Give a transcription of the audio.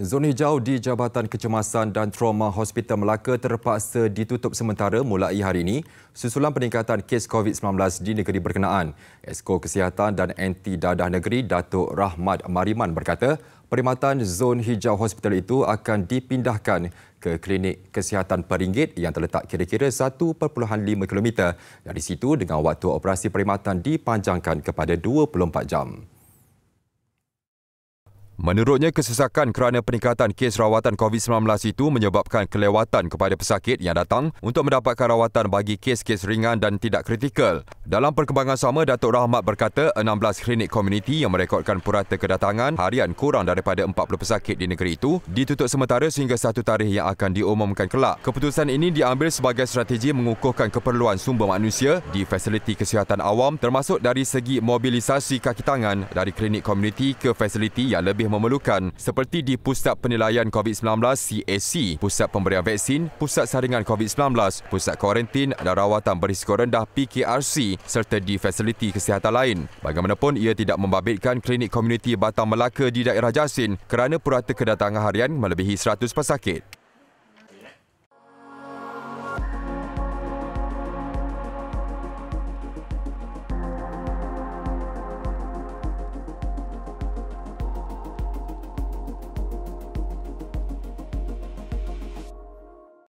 Zon hijau di Jabatan Kecemasan dan Trauma Hospital Melaka terpaksa ditutup sementara mulai hari ini susulan peningkatan kes COVID-19 di negeri berkenaan. Esko Kesihatan dan Anti Dadah Negeri Datuk Rahmat Mariman berkata, perkhidmatan zon hijau hospital itu akan dipindahkan ke klinik kesihatan Peringgit yang terletak kira-kira 1.5 km. Dari situ dengan waktu operasi perkhidmatan dipanjangkan kepada 24 jam. Menurutnya, kesesakan kerana peningkatan kes rawatan COVID-19 itu menyebabkan kelewatan kepada pesakit yang datang untuk mendapatkan rawatan bagi kes-kes ringan dan tidak kritikal. Dalam perkembangan sama, Datuk Rahmat berkata 16 klinik komuniti yang merekodkan purata kedatangan harian kurang daripada 40 pesakit di negeri itu ditutup sementara sehingga satu tarikh yang akan diumumkan kelak. Keputusan ini diambil sebagai strategi mengukuhkan keperluan sumber manusia di fasiliti kesihatan awam termasuk dari segi mobilisasi kaki tangan dari klinik komuniti ke fasiliti yang lebih memerlukan seperti di Pusat Penilaian COVID-19 CAC, Pusat Pemberian Vaksin, Pusat Saringan COVID-19, Pusat Kuarantin dan Rawatan Berisiko Rendah PKRC serta di fasiliti kesihatan lain. Bagaimanapun, ia tidak membabitkan klinik komuniti Batang Melaka di daerah Jasin kerana purata kedatangan harian melebihi 100 pesakit.